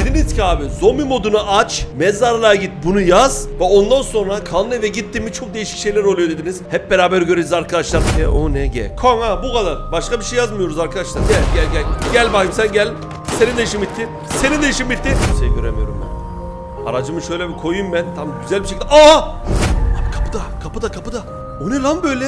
Dediniz ki abi zombi modunu aç, mezarlığa git bunu yaz ve ondan sonra kanlı eve gittin mi çok değişik şeyler oluyor dediniz. Hep beraber göreceğiz arkadaşlar. E o ne ge? Kong ha bu kadar. Başka bir şey yazmıyoruz arkadaşlar. Gel gel gel. Gel bakayım sen gel. Senin de işin bitti. Senin de işin bitti. Kimseyi göremiyorum ben. Aracımı şöyle bir koyayım ben. Tam güzel bir şekilde. Aa! Abi kapıda, kapıda, kapıda. O ne lan böyle?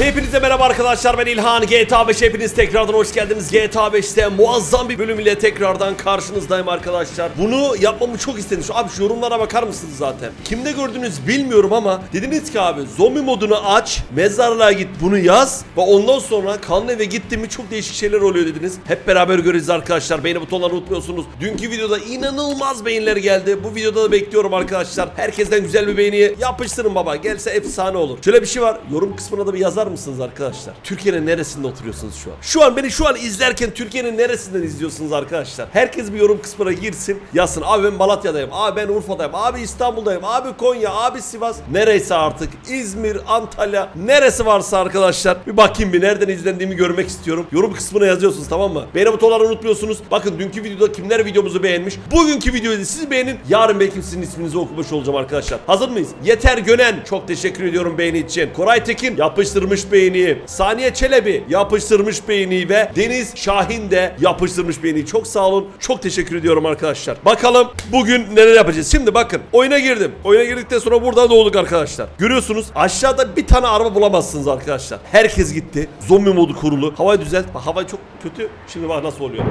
Hepinize merhaba arkadaşlar ben İlhan. GTA 5 hepiniz tekrardan hoş geldiniz. GTA 5'te muazzam bir bölüm ile tekrardan karşınızdayım arkadaşlar. Bunu yapmamı çok istediniz abi şu yorumlara bakar mısınız zaten? Kimde gördünüz bilmiyorum ama dediniz ki abi zombi modunu aç mezarlığa git bunu yaz Ve ondan sonra kanlı eve gittin mi çok değişik şeyler oluyor dediniz. Hep beraber göreceğiz arkadaşlar. Beğeni butonlarını unutmuyorsunuz. Dünkü videoda inanılmaz beğeniler geldi. Bu videoda da bekliyorum arkadaşlar. Herkesten güzel bir beğeniyi yapıştırın baba. Gelse efsane olur. Şöyle bir şey var. Yorum kısmına da bir yazar mısınız arkadaşlar? Türkiye'nin neresinde oturuyorsunuz şu an? Şu an beni şu an izlerken Türkiye'nin neresinden izliyorsunuz arkadaşlar? Herkes bir yorum kısmına girsin, yazsın. Abi ben Malatya'dayım, abi ben Urfa'dayım, abi İstanbul'dayım, abi Konya, abi Sivas. Nereyse artık İzmir, Antalya, neresi varsa arkadaşlar bir bakayım bir nereden izlendiğimi görmek istiyorum. Yorum kısmına yazıyorsunuz tamam mı? Beğeni butonlarını unutmuyorsunuz. Bakın dünkü videoda kimler videomuzu beğenmiş. Bugünkü videoyu siz beğenin. Yarın belki sizin isminizi okumuş olacağım arkadaşlar. Hazır mıyız? Yeter Gönen çok teşekkür ediyorum beğeni için. Koray Tekin yapıştırmış beğeni. Saniye Çelebi yapıştırmış beğeni ve Deniz Şahin de yapıştırmış beğeni. Çok sağ olun. Çok teşekkür ediyorum arkadaşlar. Bakalım bugün neler yapacağız. Şimdi bakın oyuna girdim. Oyuna girdikten sonra burada doğduk arkadaşlar. Görüyorsunuz aşağıda bir tane araba bulamazsınız arkadaşlar. Herkes gitti. Zombi modu kurulu. Havayı düzelt. Hava çok kötü. Şimdi bak nasıl oluyor.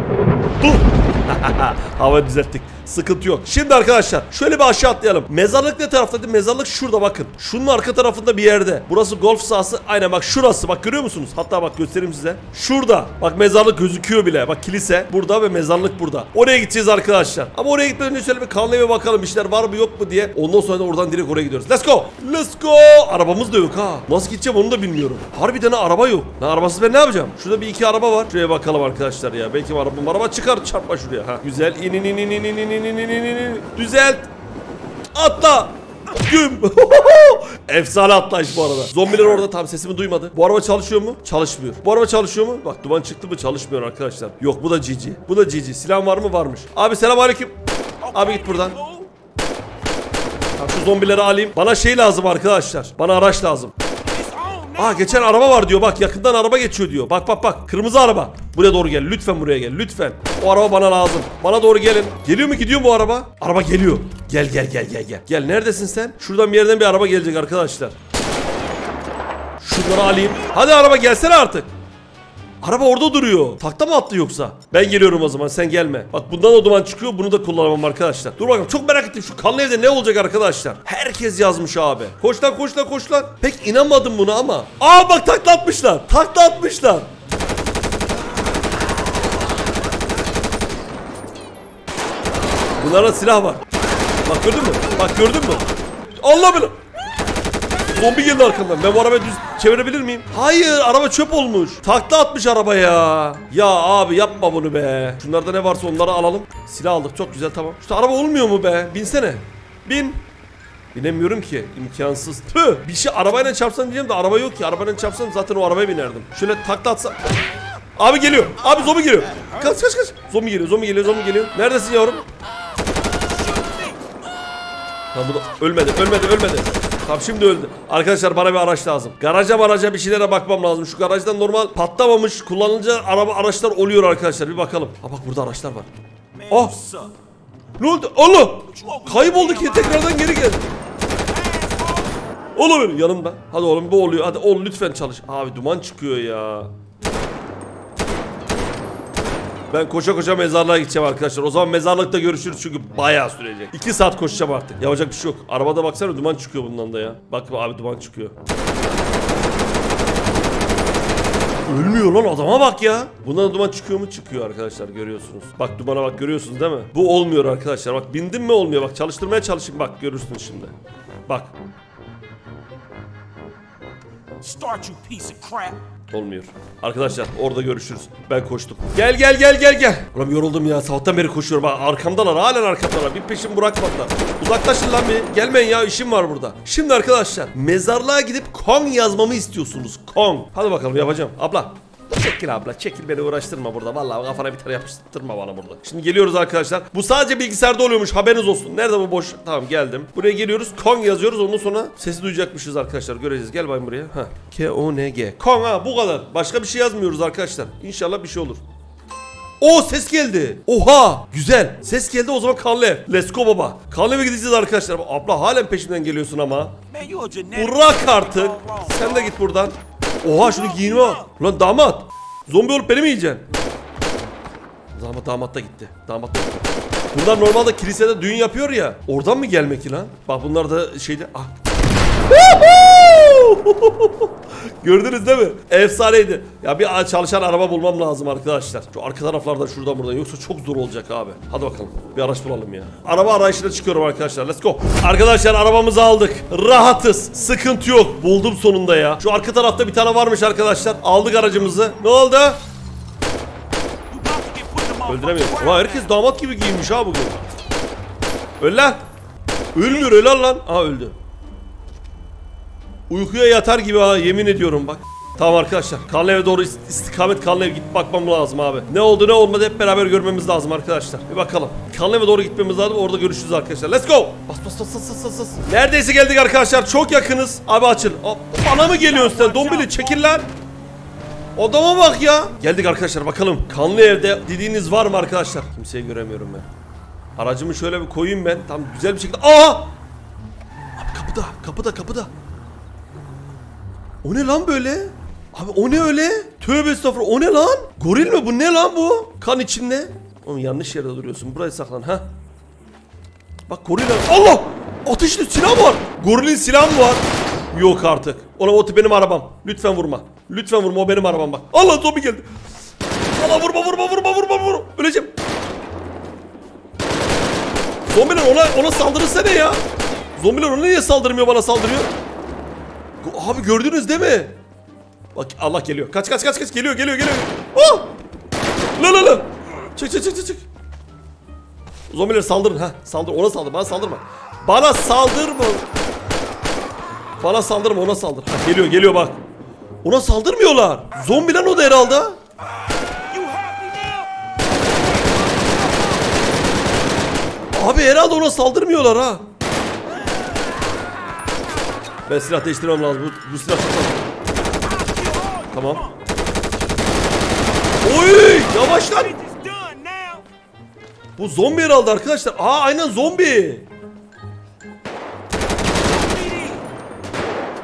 Dur. Hava düzelttik. Sıkıntı yok. Şimdi arkadaşlar şöyle bir aşağı atlayalım. Mezarlık ne taraftaydı? Mezarlık şurada bakın. Şunun arka tarafında bir yerde. Burası golf sahası. Aynen bak şurası. Bak görüyor musunuz? Hatta bak göstereyim size. Şurada. Bak mezarlık gözüküyor bile. Bak kilise burada ve mezarlık burada. Oraya gideceğiz arkadaşlar. Ama oraya gitmeden önce şöyle bir kanlı eve bakalım. işler var mı yok mu diye. Ondan sonra da oradan direkt oraya gidiyoruz. Let's go. Let's go. Arabamız da yok ha. Nasıl gideceğim onu da bilmiyorum. Harbiden ha, araba yok. Lan arabasız ben ne yapacağım? Şurada bir iki araba var. Şuraya bakalım arkadaşlar ya. Belki arabam araba çıkar çarpma şuraya. Ha güzel. İn in in in in in in in in in. Düzelt. Atla. Güm. Efsane atlayış bu arada. Zombiler orada tam sesimi duymadı. Bu araba çalışıyor mu? Çalışmıyor. Bu araba çalışıyor mu? Bak duman çıktı mı? Çalışmıyor arkadaşlar. Yok bu da GG. Bu da GG. Silah var mı? Varmış. Abi selam aleyküm. Abi git buradan. Tamam, şu zombileri alayım. Bana şey lazım arkadaşlar. Bana araç lazım. Aa geçen araba var diyor bak yakından araba geçiyor diyor. Bak bak bak kırmızı araba. Buraya doğru gel lütfen buraya gel lütfen. O araba bana lazım. Bana doğru gelin. Geliyor mu gidiyor mu bu araba? Araba geliyor. Gel gel gel gel gel. Gel neredesin sen? Şuradan bir yerden bir araba gelecek arkadaşlar. Şunları alayım. Hadi araba gelsene artık. Araba orada duruyor. Takta mı attı yoksa? Ben geliyorum o zaman sen gelme. Bak bundan o duman çıkıyor bunu da kullanamam arkadaşlar. Dur bakalım çok merak ettim şu kanlı evde ne olacak arkadaşlar. Herkes yazmış abi. Koş lan koş lan koş lan. Pek inanmadım buna ama. Aa bak takla atmışlar. Takla atmışlar. Bunlarda silah var. Bak gördün mü? Bak gördün mü? Allah beni. Zombi geldi arkamdan. Ben bu arabayı düz çevirebilir miyim? Hayır araba çöp olmuş. Takla atmış araba ya. Ya abi yapma bunu be. Şunlarda ne varsa onları alalım. Silah aldık çok güzel tamam. Şu araba olmuyor mu be? Binsene. Bin. Binemiyorum ki. imkansız. Tüh. Bir şey arabayla çarpsam diyeceğim de araba yok ki. Arabayla çarpsam zaten o arabaya binerdim. Şöyle takla atsa. Abi geliyor. Abi zombi geliyor. Kaç kaç kaç. Zombi geliyor. Zombi geliyor. Zombi geliyor. Neredesin yavrum? Lan bu da ölmedi. Ölmedi. Ölmedi. Tamam şimdi öldü. Arkadaşlar bana bir araç lazım. Garaja maraja bir şeylere bakmam lazım. Şu garajdan normal patlamamış kullanılacak araba araçlar oluyor arkadaşlar. Bir bakalım. Ha bak burada araçlar var. Oh! Ne oldu? Allah! Kayboldu ki tekrardan geri geldi. Oğlum yanımda. Hadi oğlum bu oluyor. Hadi oğlum lütfen çalış. Abi duman çıkıyor ya. Ben koşa koşa mezarlığa gideceğim arkadaşlar. O zaman mezarlıkta görüşürüz çünkü bayağı sürecek. 2 saat koşacağım artık. Yapacak bir şey yok. Arabada baksana duman çıkıyor bundan da ya. Bak abi duman çıkıyor. Ölmüyor lan adama bak ya. Bundan duman çıkıyor mu? Çıkıyor arkadaşlar görüyorsunuz. Bak dumana bak görüyorsunuz değil mi? Bu olmuyor arkadaşlar. Bak bindim mi olmuyor. Bak çalıştırmaya çalışayım. Bak görürsünüz şimdi. Bak Start, you piece of crap. Olmuyor. Arkadaşlar orada görüşürüz. Ben koştum. Gel gel gel gel gel. Ulan yoruldum ya. Sabahtan beri koşuyorum. Bak arkamdalar. Halen arkamdalar. Bir peşim bırakmadılar. Uzaklaşın lan bir. Gelmeyin ya. işim var burada. Şimdi arkadaşlar mezarlığa gidip Kong yazmamı istiyorsunuz. Kong. Hadi bakalım yapacağım. Abla. Çekil abla çekil beni uğraştırma burada. Vallahi kafana bir tane yapıştırma bana burada. Şimdi geliyoruz arkadaşlar. Bu sadece bilgisayarda oluyormuş haberiniz olsun. Nerede bu boş? Tamam geldim. Buraya geliyoruz. Kong yazıyoruz. Ondan sonra sesi duyacakmışız arkadaşlar. Göreceğiz. Gel bayım buraya. Ha. K-O-N-G. Kong ha bu kadar. Başka bir şey yazmıyoruz arkadaşlar. İnşallah bir şey olur. O ses geldi. Oha güzel. Ses geldi o zaman Kanlev. Let's go baba. Kanlev'e gideceğiz arkadaşlar. Abla halen peşimden geliyorsun ama. Bırak artık. Sen de git buradan. Oha şunu giyinme. Lan damat. Zombi olup beni mi yiyeceksin? Damat damat da gitti. Damat da gitti. Bunlar normalde kilisede düğün yapıyor ya. Oradan mı gelmek lan? Bak bunlar da şeyde... Ah. Gördünüz değil mi? Efsaneydi. Ya bir çalışan araba bulmam lazım arkadaşlar. Şu arka taraflardan şuradan buradan yoksa çok zor olacak abi. Hadi bakalım. Bir araç bulalım ya. Araba arayışına çıkıyorum arkadaşlar. Let's go. Arkadaşlar arabamızı aldık. Rahatız. Sıkıntı yok. Buldum sonunda ya. Şu arka tarafta bir tane varmış arkadaşlar. Aldık aracımızı. Ne oldu? Öldüremiyorum. Ama herkes damat gibi giyinmiş ha bugün. Öl lan. Ölmüyor öl lan. Aha öldü. Uykuya yatar gibi ha yemin ediyorum bak. Tamam arkadaşlar. Kanlev'e doğru ist- istikamet Kanlev git bakmam lazım abi. Ne oldu ne olmadı hep beraber görmemiz lazım arkadaşlar. Bir bakalım. Kanlev'e doğru gitmemiz lazım. Orada görüşürüz arkadaşlar. Let's go. Bas bas bas bas bas bas. Neredeyse geldik arkadaşlar. Çok yakınız. Abi açın. Aa, Bana mı geliyorsun sen? Dombili çekil lan. Adama bak ya. Geldik arkadaşlar bakalım. Kanlı evde dediğiniz var mı arkadaşlar? Kimseyi göremiyorum ben. Aracımı şöyle bir koyayım ben. Tam güzel bir şekilde. Aa! Abi kapıda, kapıda, kapıda. O ne lan böyle? Abi o ne öyle? Tövbe estağfurullah. O ne lan? Goril mi bu? Ne lan bu? Kan içinde. Oğlum yanlış yerde duruyorsun. Buraya saklan ha. Bak goril Allah! Ateşli silah var. Gorilin silahı mı var? Yok artık. Ona o benim arabam. Lütfen vurma. Lütfen vurma o benim arabam bak. Allah zombi geldi. Allah vurma vurma vurma vurma vurma. Öleceğim. Zombiler ona ona saldırırsa ne ya? Zombiler ona niye saldırmıyor bana saldırıyor? Abi gördünüz değil mi? Bak Allah geliyor. Kaç kaç kaç kaç geliyor geliyor geliyor. Oh! La la la. Çık çık çık çık. Zombiler saldırın ha. Saldır ona saldır bana saldırma. Bana saldırma. Bana saldırma ona saldır. Ha, geliyor geliyor bak. Ona saldırmıyorlar. Zombi lan o da herhalde. Abi herhalde ona saldırmıyorlar ha. Ben silah değiştirmem lazım. Bu, bu silah lazım. Tamam. Oy! Yavaş lan. Bu zombi herhalde arkadaşlar. Aa aynen zombi.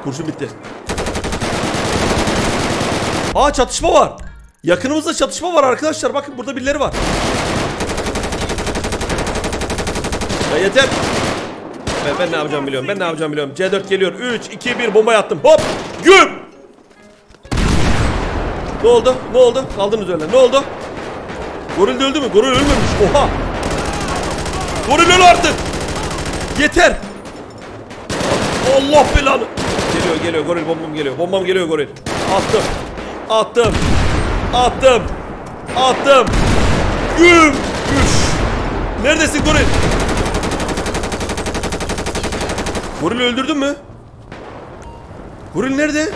Kurşun bitti. Aa çatışma var. Yakınımızda çatışma var arkadaşlar. Bakın burada birileri var. Ya yeter. Ben, ben ne yapacağım biliyorum. Ben ne yapacağım biliyorum. C4 geliyor. 3, 2, 1 bomba yattım. Hop. Güm. Ne oldu? Ne oldu? Kaldınız öyle. Ne oldu? Goril öldü mü? Goril ölmemiş. Oha. Goril öl artık. Yeter. Allah belanı. Geliyor geliyor goril bombam geliyor. Bombam geliyor goril. Attım. Attım. Attım. Attım. Güm. Üş. Neredesin goril? Goril öldürdün mü? Goril nerede?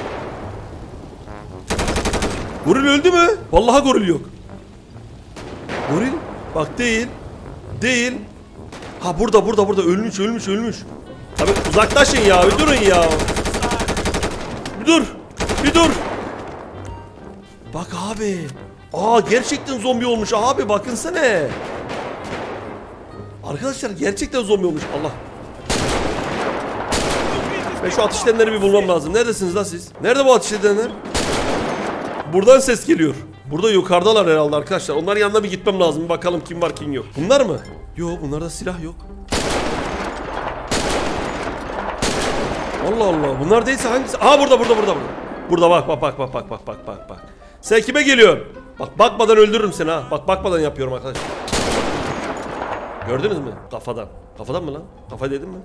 Goril öldü mü? Vallahi goril yok. Goril? Bak değil. Değil. Ha burada burada burada ölmüş ölmüş ölmüş. Abi uzaklaşın ya bir durun ya. Bir dur. Bir dur. Bak abi. Aa gerçekten zombi olmuş abi bakınsana. Arkadaşlar gerçekten zombi olmuş. Allah. Ben şu ateş edenleri bir bulmam lazım. Neredesiniz lan siz? Nerede bu ateş edenler? Buradan ses geliyor. Burada yukarıdalar herhalde arkadaşlar. Onların yanına bir gitmem lazım. Bir bakalım kim var kim yok. Bunlar mı? Yok bunlarda silah yok. Allah Allah. Bunlar değilse hangisi? Aa burada burada burada burada. Bak bak bak bak bak bak bak bak bak. Sen kime geliyorsun? Bak bakmadan öldürürüm seni ha. Bak bakmadan yapıyorum arkadaşlar. Gördünüz mü? Kafadan. Kafadan mı lan? Kafa dedim mi?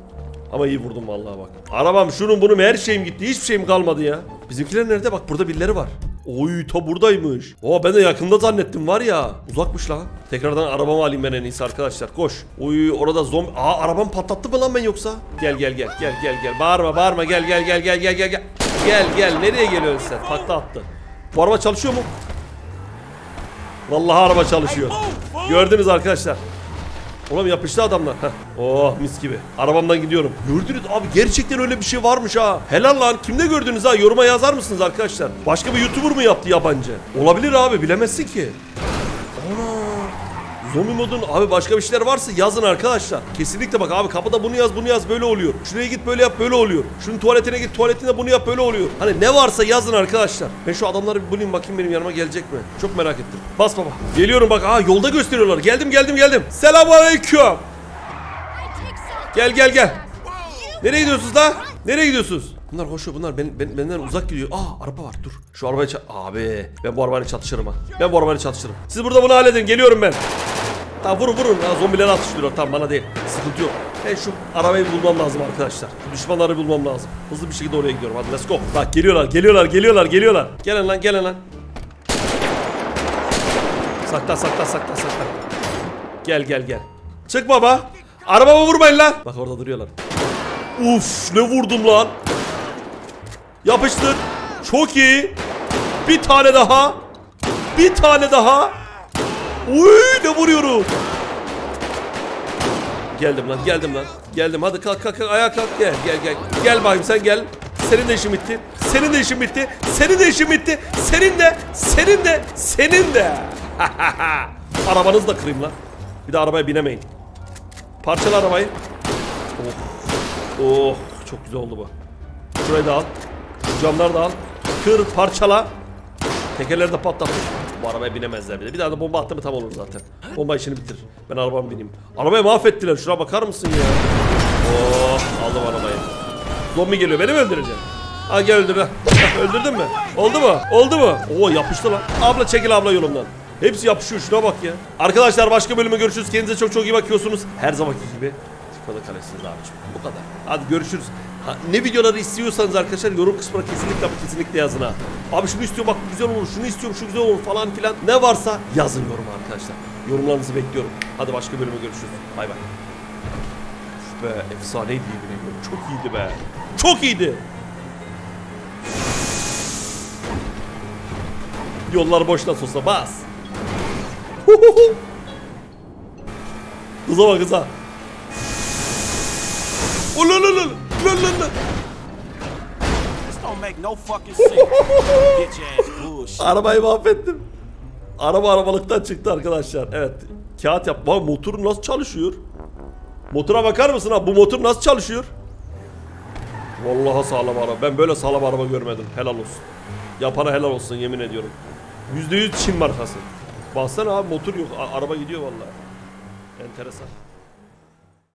Ama iyi vurdum vallahi bak. Arabam şunun bunun her şeyim gitti. Hiçbir şeyim kalmadı ya. Bizimkiler nerede? Bak burada birileri var. Oy ta buradaymış. Oo ben de yakında zannettim var ya. Uzakmış lan. Tekrardan arabamı alayım ben en iyisi arkadaşlar. Koş. Oy orada zombi. Aa arabam patlattı mı lan ben yoksa? Gel gel gel gel gel gel. Bağırma bağırma gel gel gel gel gel gel gel. Gel gel nereye geliyorsun sen? Takla attı. Bu araba çalışıyor mu? Vallahi araba çalışıyor. Move, fool. Gördünüz arkadaşlar. Oğlum yapıştı adamlar. Heh. Oh mis gibi. Arabamdan gidiyorum. Gördünüz abi gerçekten öyle bir şey varmış ha. Helal lan. Kimde gördünüz ha? Yoruma yazar mısınız arkadaşlar? Başka bir YouTuber mı yaptı yabancı? Olabilir abi bilemezsin ki. Zombi modun abi başka bir şeyler varsa yazın arkadaşlar. Kesinlikle bak abi kapıda bunu yaz bunu yaz böyle oluyor. Şuraya git böyle yap böyle oluyor. Şunun tuvaletine git tuvaletinde bunu yap böyle oluyor. Hani ne varsa yazın arkadaşlar. Ben şu adamları bir bulayım bakayım benim yanıma gelecek mi? Çok merak ettim. Bas baba. Geliyorum bak aa yolda gösteriyorlar. Geldim geldim geldim. Selamünaleyküm. Gel gel gel. Nereye gidiyorsunuz la? Nereye gidiyorsunuz? Bunlar koşuyor bunlar ben, ben- benden uzak gidiyor. Aa araba var dur. Şu arabayı ça- Abi ben bu arabayla çatışırım ha. Ben bu arabayla çatışırım. Siz burada bunu halledin geliyorum ben. Tamam vurun vurun. Ha, zombileri atıştırıyor. Tamam bana değil. Sıkıntı yok. Ben şu arabayı bulmam lazım arkadaşlar. Düşmanları bulmam lazım. Hızlı bir şekilde oraya gidiyorum. Hadi let's go. Bak geliyorlar geliyorlar geliyorlar geliyorlar. Gelin lan gelin lan. Sakla sakla sakla sakla. Gel gel gel. Çık baba. Arabama vurmayın lan. Bak orada duruyorlar. Uf ne vurdum lan. Yapıştır. Çok iyi. Bir tane daha. Bir tane daha. Uy ne vuruyorum. Geldim lan geldim lan. Geldim hadi kalk kalk kalk ayağa kalk gel gel gel. Gel bakayım sen gel. Senin de işin bitti. Senin de işin bitti. Senin de işin bitti. Senin de senin de senin de. Arabanızı da kırayım lan. Bir de arabaya binemeyin. Parçala arabayı. Oh. Oh çok güzel oldu bu. Şurayı da al. Şu camları da al. Kır parçala. Tekerleri de patlat. Bu arabaya binemezler bile. Bir daha da bomba attı mı tam olur zaten. Bomba işini bitirir. Ben arabamı bineyim. Arabayı mahvettiler. Şuna bakar mısın ya? Oh aldım arabayı. Zombi geliyor. Beni mi öldüreceksin? Ha gel öldür. Öldürdün mü? Oldu mu? Oldu mu? Oo yapıştı lan. Abla çekil abla yolumdan. Hepsi yapışıyor şuna bak ya. Arkadaşlar başka bölüme görüşürüz. Kendinize çok çok iyi bakıyorsunuz. Her zamanki gibi. Çıkmadı kalesiniz abicim. Bu kadar. Hadi görüşürüz. Ha, ne videoları istiyorsanız arkadaşlar yorum kısmına kesinlikle kesinlikle yazın ha. Abi şunu istiyorum bak bu güzel olur. Şunu istiyorum şu güzel olur falan filan. Ne varsa yazın yoruma arkadaşlar. Yorumlarınızı bekliyorum. Hadi başka bölüme görüşürüz. Bay bay. Üf be efsaneydi yemin ediyorum. Çok iyiydi be. Çok iyiydi. Yollar boş nasıl olsa bas. Kıza bak kıza. Ulan This don't make no fucking sense. Bitch ass bullshit. Arabayı mahvettim. Araba arabalıktan çıktı arkadaşlar. Evet. Kağıt yap. Bak motor nasıl çalışıyor? Motora bakar mısın abi? Bu motor nasıl çalışıyor? Vallahi sağlam araba. Ben böyle sağlam araba görmedim. Helal olsun. Yapana helal olsun yemin ediyorum. %100 Çin markası. Baksana abi motor yok. A- araba gidiyor vallahi. Enteresan.